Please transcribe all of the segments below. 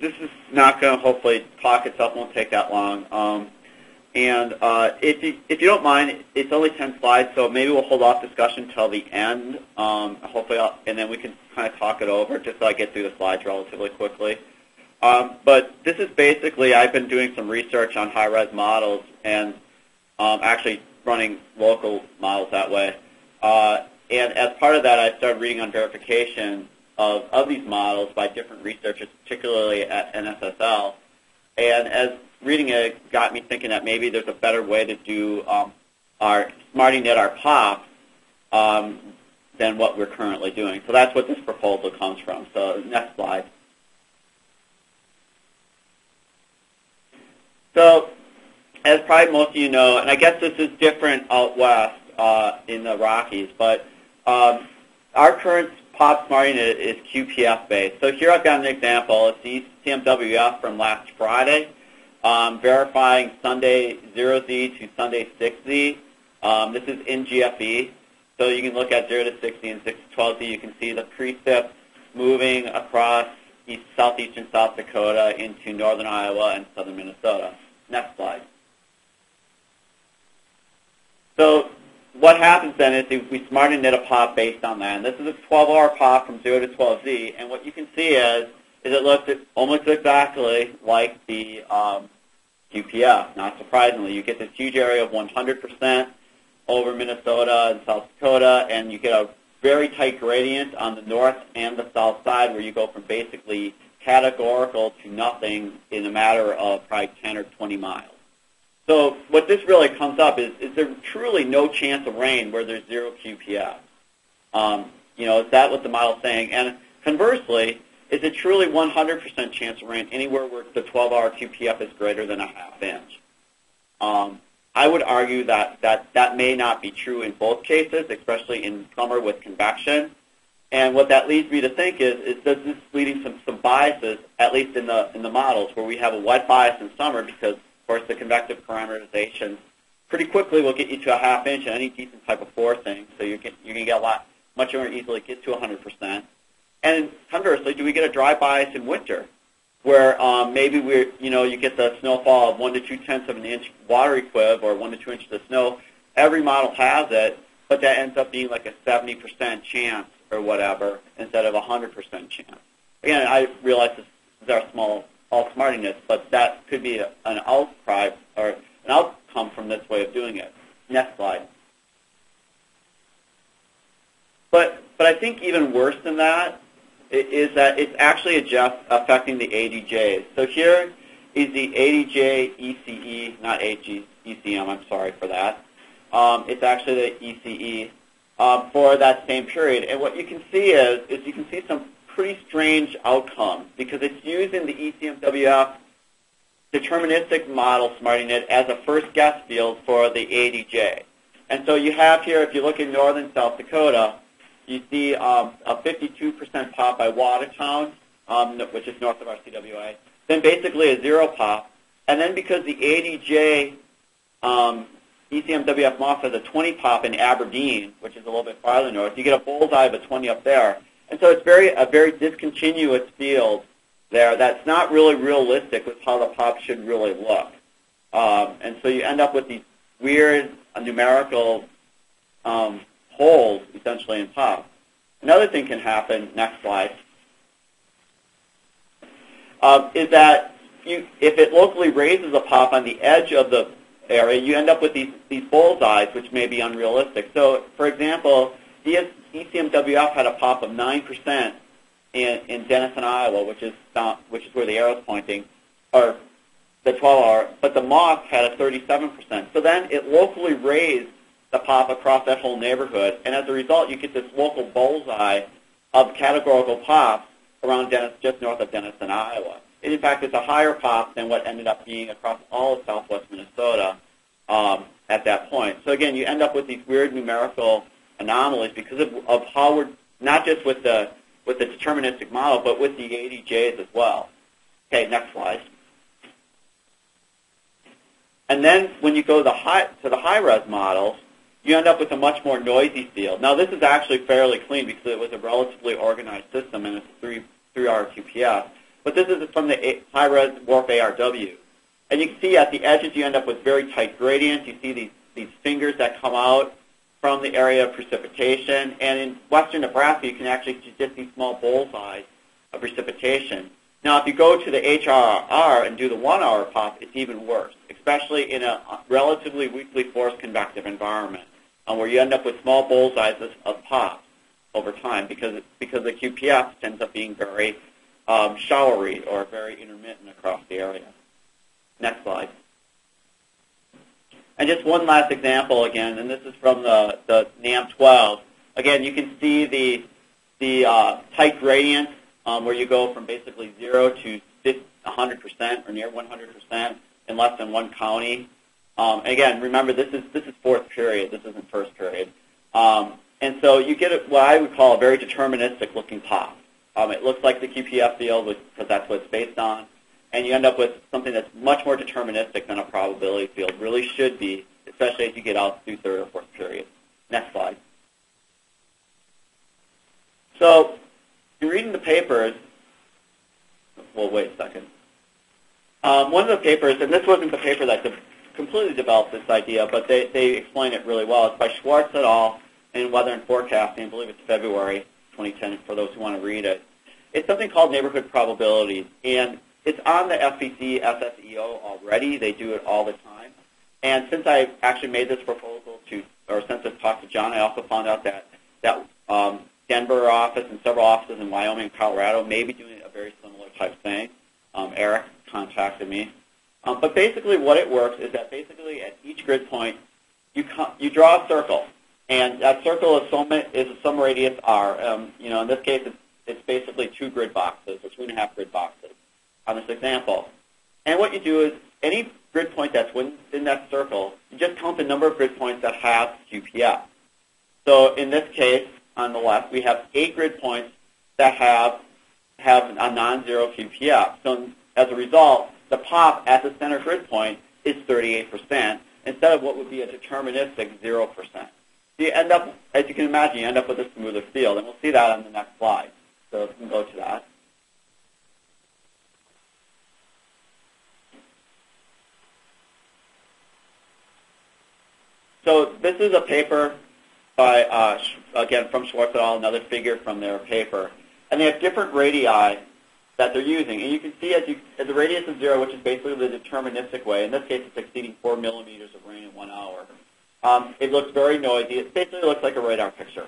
this is not going to hopefully talk itself. Won't take that long. Um, and uh, if you if you don't mind, it's only ten slides, so maybe we'll hold off discussion till the end. Um, hopefully, I'll, and then we can kind of talk it over, just so I get through the slides relatively quickly. Um, but this is basically I've been doing some research on high-res models and um, actually running local models that way. Uh, and as part of that, I started reading on verification of, of these models by different researchers, particularly at NSSL. And as reading it got me thinking that maybe there's a better way to do um, our SmartInit, our POP, um, than what we're currently doing. So that's what this proposal comes from. So next slide. So as probably most of you know, and I guess this is different out west uh, in the Rockies, but um, our current POP SmartInit is QPF based. So here I've got an example. It's the CMWF from last Friday, um, verifying Sunday 0Z to Sunday 6Z. Um, this is in GFE. So you can look at 0 to 60 and 6 to 12Z. You can see the precip moving across east, southeastern South Dakota into northern Iowa and southern Minnesota. Next slide. So what happens then is we SmartInit a pop based on that. And this is a 12-hour pop from 0 to 12Z. And what you can see is, is it looks almost exactly like the um, QPF. Not surprisingly, you get this huge area of 100% over Minnesota and South Dakota, and you get a very tight gradient on the north and the south side where you go from basically categorical to nothing in a matter of probably 10 or 20 miles. So what this really comes up is, is there truly no chance of rain where there's zero QPF? Um, you know, is that what the model's saying? And conversely, is it truly 100% chance of rain anywhere where the 12-hour QPF is greater than a half inch? Um, I would argue that, that that may not be true in both cases, especially in summer with convection. And what that leads me to think is, is does this leading some, some biases, at least in the, in the models, where we have a wet bias in summer because course, the convective parameterization pretty quickly will get you to a half inch in any decent type of forcing. So you can you can get a lot much more easily get to 100%. And conversely, do we get a dry bias in winter, where um, maybe we you know you get the snowfall of one to two tenths of an inch water equiv or one to two inches of snow. Every model has it, but that ends up being like a 70% chance or whatever instead of a 100% chance. Again, I realize this is our small all SmartInits, but that could be an outcry or an outcome from this way of doing it. Next slide. But, but I think even worse than that is that it's actually adjust, affecting the ADJs. So here is the ADJ ECE, not AG, ECM, I'm sorry for that. Um, it's actually the ECE um, for that same period. And what you can see is, is you can see some pretty strange outcome because it's using the ECMWF deterministic model SmartInit as a first guess field for the ADJ. And so you have here, if you look in northern South Dakota, you see um, a 52% pop by Watertown, um, which is north of our CWA, then basically a zero pop. And then because the ADJ um, ECMWF MOS has a 20 pop in Aberdeen, which is a little bit farther north, you get a bullseye of a 20 up there. And so it's very a very discontinuous field there that's not really realistic with how the pop should really look. Um, and so you end up with these weird uh, numerical um, holes essentially in pop. Another thing can happen, next slide, uh, is that you, if it locally raises a pop on the edge of the area, you end up with these, these bullseyes, which may be unrealistic. So, for example, ECMWF had a pop of 9% in, in Denison, Iowa, which is, which is where the arrow is pointing, or the 12-hour, but the MOS had a 37%. So then it locally raised the pop across that whole neighborhood, and as a result, you get this local bullseye of categorical pops around Dennis, just north of Denison, Iowa. And in fact, it's a higher pop than what ended up being across all of southwest Minnesota um, at that point. So again, you end up with these weird numerical anomalies because of, of how we're not just with the with the deterministic model, but with the ADJs as well. Okay, next slide. And then when you go to the high to the high res models, you end up with a much more noisy field. Now this is actually fairly clean because it was a relatively organized system and it's three three QPF. but this is from the high-res WRF ARW. And you can see at the edges you end up with very tight gradients. You see these, these fingers that come out from the area of precipitation. And in western Nebraska, you can actually just see small bullseyes of precipitation. Now, if you go to the HRR and do the one-hour pop, it's even worse, especially in a relatively weakly force convective environment, um, where you end up with small bullseyes of pops over time because because the QPF ends up being very um, showery or very intermittent across the area. Next slide. And just one last example again, and this is from the, the NAM12. Again, you can see the, the uh, tight gradients um, where you go from basically 0 to 100% or near 100% in less than one county. Um, again, remember, this is, this is fourth period. This isn't first period. Um, and so you get what I would call a very deterministic looking pop. Um, it looks like the QPF field because that's what it's based on and you end up with something that's much more deterministic than a probability field really should be, especially as you get out through third or fourth period. Next slide. So, in reading the papers, well, wait a second. Um, one of the papers, and this wasn't the paper that completely developed this idea, but they, they explain it really well. It's by Schwartz et al. in Weather and Forecasting. I believe it's February 2010 for those who want to read it. It's something called neighborhood probabilities. And it's on the SPC SSEO already. They do it all the time. And since I actually made this proposal to, or since I talked to John, I also found out that that um, Denver office and several offices in Wyoming and Colorado may be doing a very similar type thing. Um, Eric contacted me. Um, but basically what it works is that basically at each grid point, you, you draw a circle. And that circle is some, is some radius r. Um, you know, in this case, it's, it's basically two grid boxes or two and a half grid boxes on this example. And what you do is any grid point that's within that circle, you just count the number of grid points that have QPF. So in this case, on the left, we have eight grid points that have have a non-zero QPF. So as a result, the pop at the center grid point is 38% instead of what would be a deterministic 0%. So you end up, as you can imagine, you end up with a smoother field, and we'll see that on the next slide. So we can go to that. So this is a paper by, uh, again, from Schwartz et al., another figure from their paper. And they have different radii that they're using. And you can see as, you, as the radius is zero, which is basically the deterministic way, in this case it's exceeding four millimeters of rain in one hour, um, it looks very noisy. It basically looks like a radar picture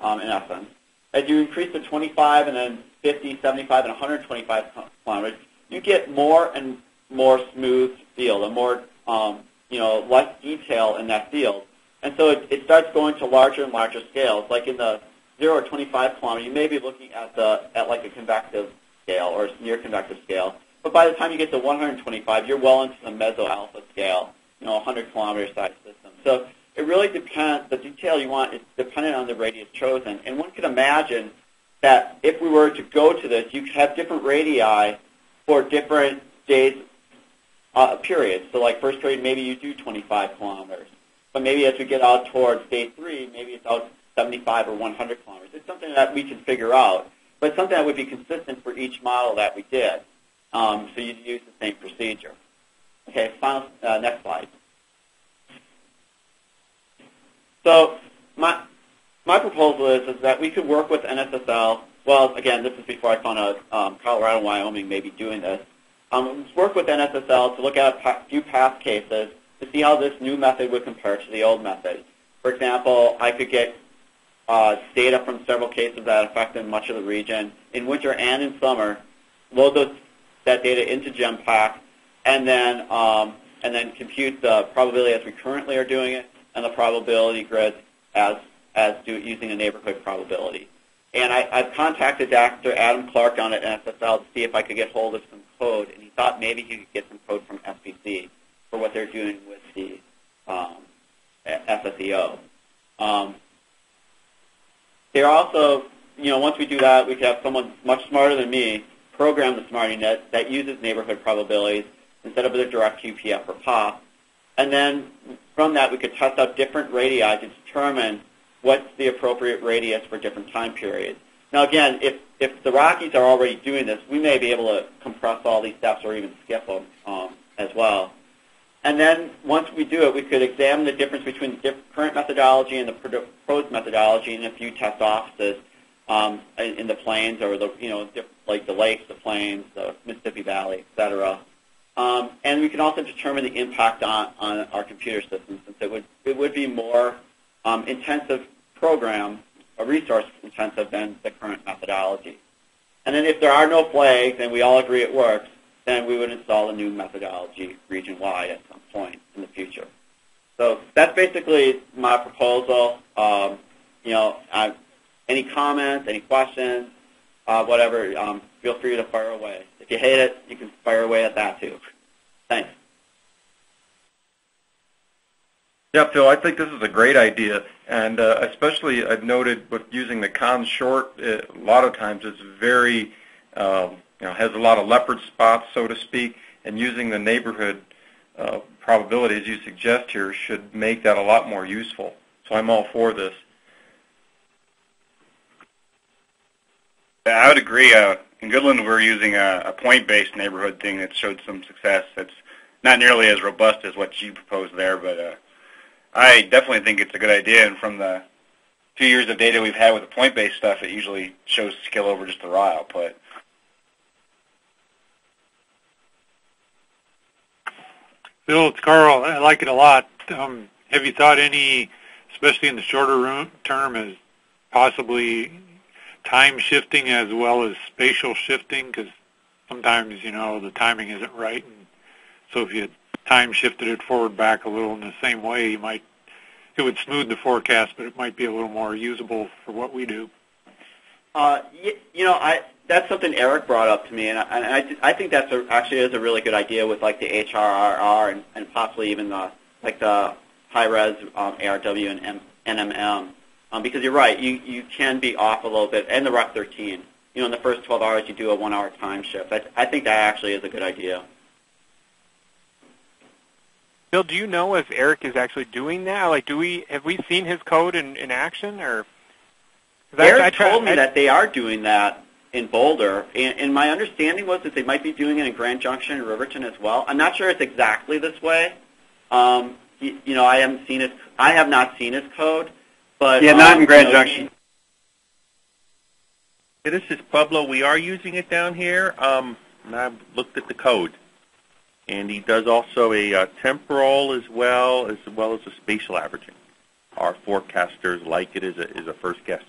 um, in essence. As you increase to 25 and then 50, 75, and 125 kilometers, you get more and more smooth field, a more um, you know, less detail in that field. And so it, it starts going to larger and larger scales. Like in the 0 or 25 kilometer, you may be looking at the at like a convective scale or near convective scale. But by the time you get to 125, you're well into the meso-alpha scale, you know, 100 kilometer size system. So it really depends, the detail you want is dependent on the radius chosen. And one could imagine that if we were to go to this, you could have different radii for different days uh, period. So like first grade, maybe you do 25 kilometers. But maybe as we get out towards day three, maybe it's out 75 or 100 kilometers. It's something that we can figure out, but something that would be consistent for each model that we did. Um, so you'd use the same procedure. Okay, final, uh, next slide. So my, my proposal is, is that we could work with NSSL. Well, again, this is before I found out um, Colorado and Wyoming may be doing this. Um, work with NSSL to look at a few past cases to see how this new method would compare to the old method. For example, I could get uh, data from several cases that affected much of the region in winter and in summer, load those, that data into GEMPAK, and then um, and then compute the probability as we currently are doing it and the probability grid as as do, using a neighborhood probability. And I, I've contacted Dr. Adam Clark down at NSSL to see if I could get hold of some code, and he thought maybe he could get some code from SPC for what they're doing with the um, SSEO. Um, they're also, you know, once we do that, we could have someone much smarter than me program the SmartInit that uses neighborhood probabilities instead of the direct QPF or POP. And then from that, we could test out different radii to determine what's the appropriate radius for different time periods. Now again, if, if the Rockies are already doing this, we may be able to compress all these steps or even skip them um, as well. And then once we do it, we could examine the difference between the current methodology and the proposed methodology in a few test offices um, in the plains or the you know like the lakes, the plains, the Mississippi Valley, et cetera. Um, and we can also determine the impact on, on our computer systems since it would it would be more um, intensive program, a resource intensive than the current methodology. And then if there are no flags and we all agree it works, then we would install a new methodology region-wide at some point in the future. So that's basically my proposal. Um, you know, I, any comments, any questions, uh, whatever, um, feel free to fire away. If you hate it, you can fire away at that too. Thanks. Yeah, Phil, I think this is a great idea, and uh, especially I've noted with using the Cons short, a lot of times it's very, um, you know, has a lot of leopard spots, so to speak, and using the neighborhood uh, probability, as you suggest here, should make that a lot more useful. So I'm all for this. Yeah, I would agree. Uh, in Goodland, we're using a, a point-based neighborhood thing that showed some success. It's not nearly as robust as what you proposed there, but uh, I definitely think it's a good idea. And from the few years of data we've had with the point-based stuff, it usually shows skill over just the raw output. Bill, it's Carl. I like it a lot. Um, have you thought any, especially in the shorter term, as possibly time shifting as well as spatial shifting? Because sometimes, you know, the timing isn't right. And so if you time shifted it forward back a little in the same way, you might it would smooth the forecast, but it might be a little more usable for what we do. Uh, you, you know, I that's something Eric brought up to me, and I, and I, I think that's a, actually is a really good idea with like the HRRR and, and possibly even the like the high res um, ARW and M, NMM, um, because you're right, you you can be off a little bit, and the RUC 13. You know, in the first 12 hours, you do a one-hour time shift. I, I think that actually is a good idea. Bill, do you know if Eric is actually doing that? Like, do we have we seen his code in, in action, or? Eric I, I try, told me I, that they are doing that in Boulder, and, and my understanding was that they might be doing it in Grand Junction and Riverton as well. I'm not sure it's exactly this way. Um, you, you know, I haven't seen it. I have not seen his code, but yeah, um, not in Grand you know, Junction. This is Pueblo. We are using it down here. Um, and I've looked at the code, and he does also a uh, temporal as well as well as a spatial averaging. Our forecasters like it as a, as a first guess.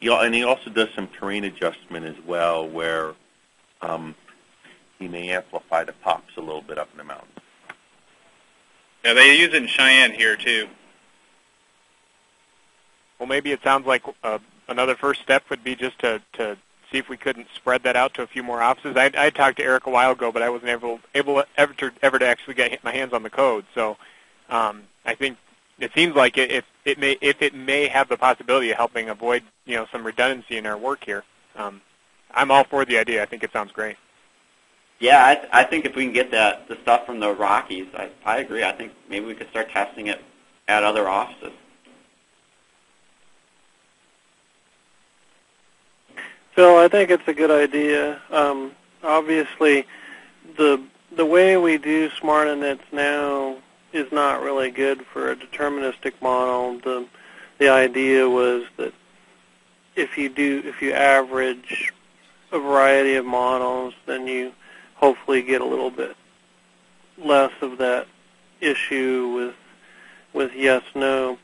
He, and he also does some terrain adjustment as well, where um, he may amplify the pops a little bit up in the mountains. Yeah, they use it in Cheyenne here too. Well, maybe it sounds like uh, another first step would be just to, to see if we couldn't spread that out to a few more offices. I, I talked to Eric a while ago, but I wasn't able able ever to, ever to actually get my hands on the code. So um, I think it seems like it, if it may if it may have the possibility of helping avoid you know some redundancy in our work here. Um, I'm all for the idea. I think it sounds great. Yeah, I, I think if we can get that the stuff from the Rockies, I, I agree. I think maybe we could start testing it at other offices. Phil, I think it's a good idea. Um, obviously, the the way we do smart SmartInits now is not really good for a deterministic model. The the idea was that if you do if you average a variety of models, then you hopefully get a little bit less of that issue with with yes no.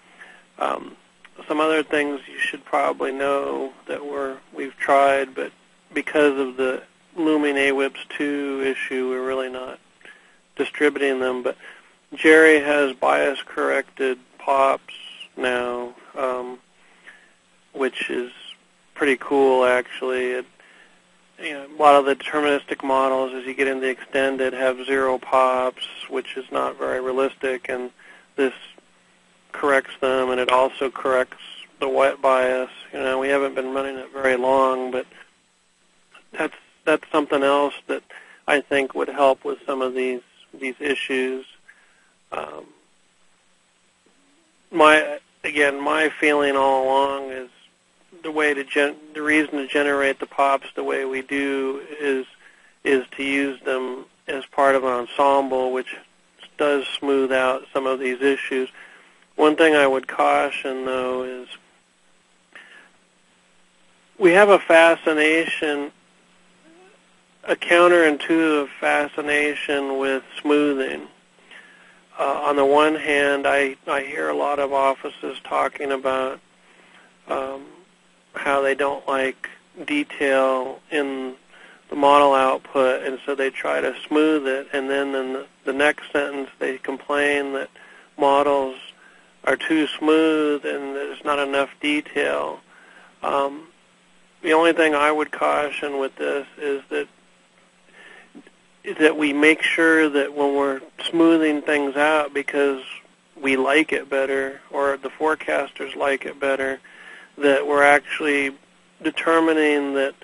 Um, some other things you should probably know that we're we've tried, but because of the looming AWIPS 2 issue, we're really not distributing them. But Jerry has bias corrected pops now, um, which is pretty cool actually. It, you know, a lot of the deterministic models, as you get into the extended, have zero pops, which is not very realistic, and this corrects them, and it also corrects the wet bias. You know, we haven't been running it very long, but that's that's something else that I think would help with some of these these issues. Um, my again, my feeling all along is the way to gen- the reason to generate the pops the way we do is is to use them as part of an ensemble, which does smooth out some of these issues. One thing I would caution, though, is we have a fascination, a counterintuitive fascination with smoothing. Uh, on the one hand, I, I hear a lot of offices talking about um, how they don't like detail in the model output, and so they try to smooth it. And then in the, next sentence, they complain that models are too smooth and there's not enough detail. Um, the only thing I would caution with this is that that we make sure that when we're smoothing things out because we like it better or the forecasters like it better, that we're actually determining that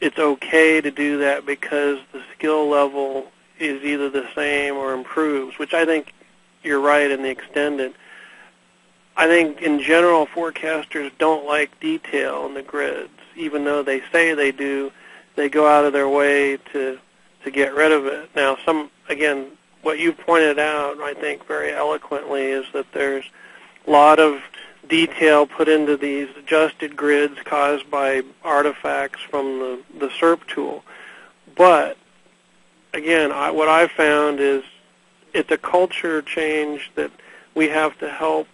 it's okay to do that because the skill level is either the same or improves, which I think you're right in the extended. I think in general forecasters don't like detail in the grids, even though they say they do. They go out of their way to to get rid of it. Now, some again, what you pointed out, I think very eloquently, is that there's a lot of detail put into these adjusted grids caused by artifacts from the, the SERP tool. But again, I, what I've found is it's a culture change that we have to help.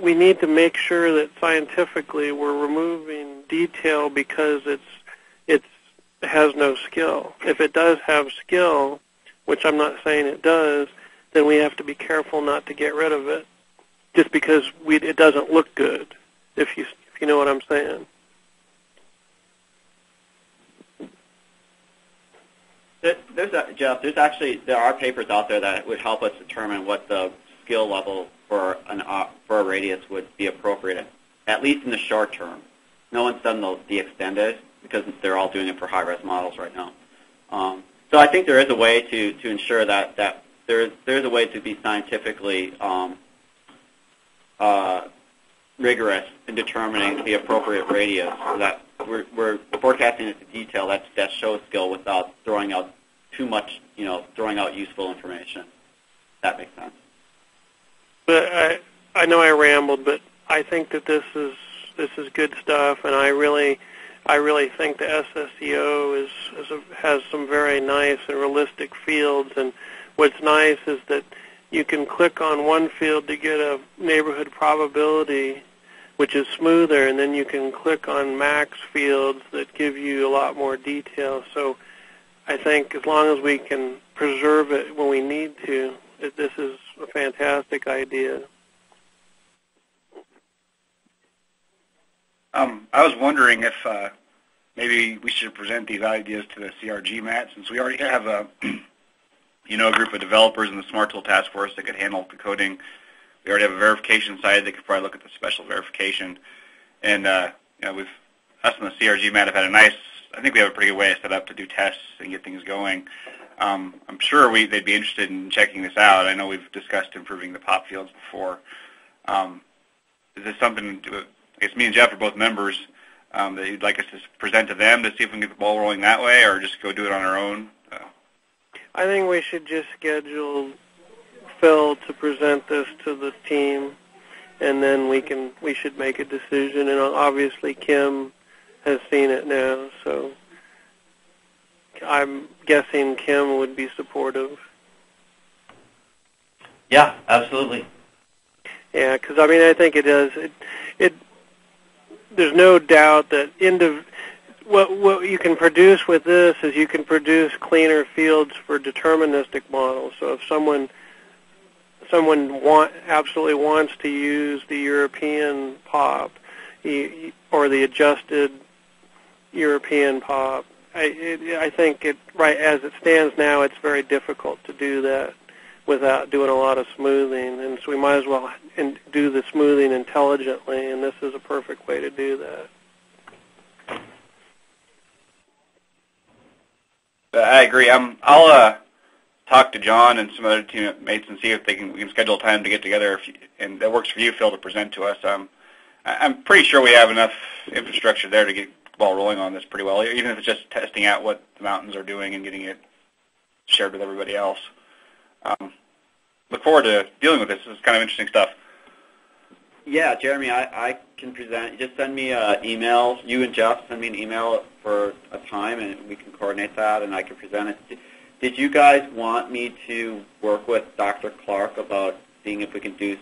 We need to make sure that scientifically we're removing detail because it's it's it has no skill. If it does have skill, which I'm not saying it does, then we have to be careful not to get rid of it just because we, it doesn't look good, if you if you know what I'm saying. There's a, Jeff. There's actually there are papers out there that would help us determine what the skill level for an uh, for a radius would be appropriate, at least in the short term. No one's done the, the extended because they're all doing it for high res models right now. Um, so I think there is a way to to ensure that that there's there's a way to be scientifically um, uh, rigorous in determining the appropriate radius so that we're, we're forecasting it to detail That's that shows skill without throwing out too much, you know, throwing out useful information. That makes sense. But I, I know I rambled, but I think that this is this is good stuff, and I really, I really think the SSEO is, is a, has some very nice and realistic fields. And what's nice is that you can click on one field to get a neighborhood probability, which is smoother, and then you can click on max fields that give you a lot more detail. So I think as long as we can preserve it when we need to, it, this is a fantastic idea. Um, I was wondering if uh, maybe we should present these ideas to the CRG Matt, since we already have a you know, a group of developers in the Smart Tool Task Force that could handle the coding. We already have a verification side that could probably look at the special verification. And, uh, you know, we've, us and the CRG Matt have had a nice, I think we have a pretty good way set up to do tests and get things going. Um, I'm sure we, they'd be interested in checking this out. I know we've discussed improving the pop fields before. Um, is this something, I guess me and Jeff are both members, um, that you'd like us to present to them to see if we can get the ball rolling that way or just go do it on our own? I think we should just schedule Phil to present this to the team, and then we can we should make a decision. And obviously, Kim has seen it now, so I'm guessing Kim would be supportive. Yeah, absolutely. Yeah, because I mean, I think it does. It, it there's no doubt that indiv- what, what you can produce with this is you can produce cleaner fields for deterministic models. So if someone someone want, absolutely wants to use the European pop or the adjusted European pop, I, I think it right as it stands now, it's very difficult to do that without doing a lot of smoothing, and so we might as well do the smoothing intelligently, and this is a perfect way to do that. I agree. Um, I'll uh, talk to John and some other teammates and see if they can we can schedule time to get together. If you, and that works for you, Phil, to present to us. Um, I- I'm pretty sure we have enough infrastructure there to get the ball rolling on this pretty well, even if it's just testing out what the mountains are doing and getting it shared with everybody else. Um, look forward to dealing with this. This is kind of interesting stuff. Yeah, Jeremy, I, I can present. Just send me an email. You and Jeff send me an email for a time, and we can coordinate that, and I can present it. Did, you guys want me to work with Dr. Clark about seeing if we can do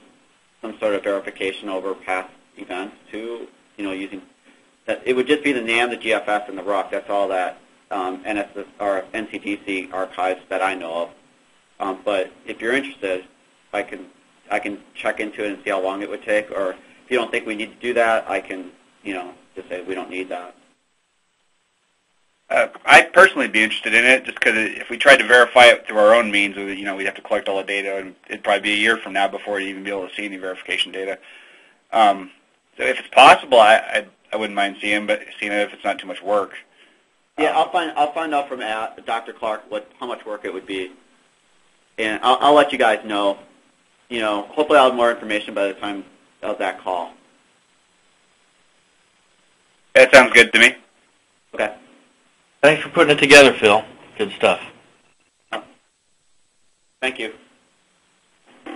some sort of verification over past events too? You know, using that it would just be the NAM, the GFS, and the RUC. That's all that um, NSS or NCDC archives that I know of. Um, but if you're interested, I can I can check into it and see how long it would take. Or if you don't think we need to do that, I can you know just say we don't need that. Uh, I'd personally be interested in it just because if we tried to verify it through our own means, you know, we'd have to collect all the data, and it'd probably be a year from now before you'd even be able to see any verification data. Um, so if it's possible, I, I I wouldn't mind seeing, but seeing it if it's not too much work. Yeah, Um, I'll find I'll find out from uh, Dr. Clark what how much work it would be, and I'll, I'll let you guys know. You know, hopefully I'll have more information by the time of that call. That sounds good to me. Okay. Thanks for putting it together, Phil. Good stuff. Thank you.